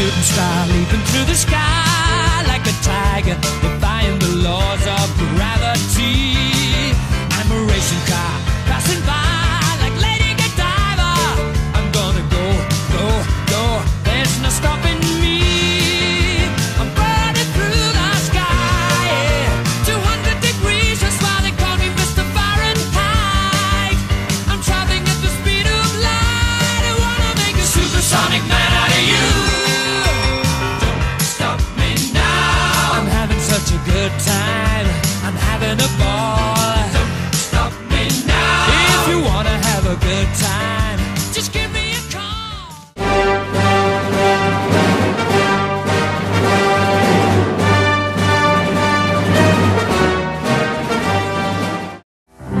shooting star leaping good time. Just give me a call.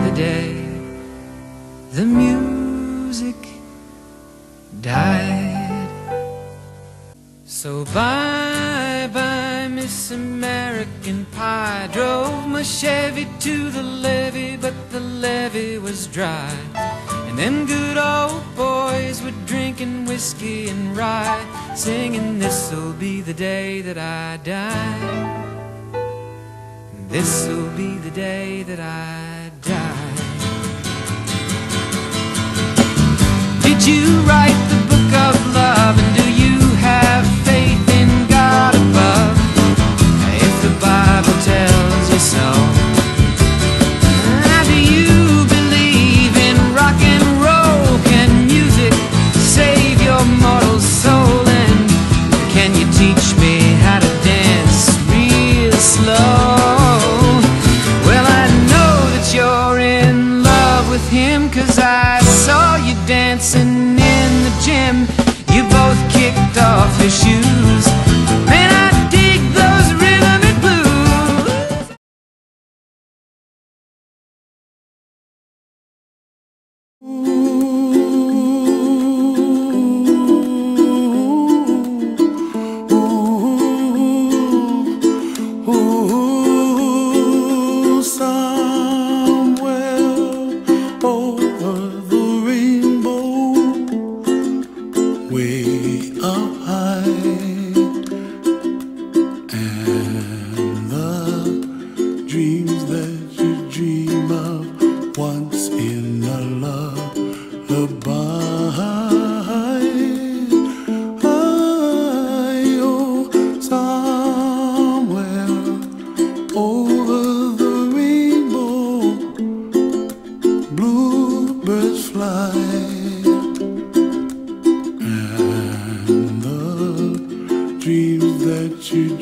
The day the music died. So bye bye, Miss American Pie. Drove my Chevy to the levee, but the levee was dry. Them good old boys were drinking whiskey and rye, singing, This'll be the day that I die. This'll be the day that I die. kicked off his shoes. Man, I dig those rhythm and blues. Ooh.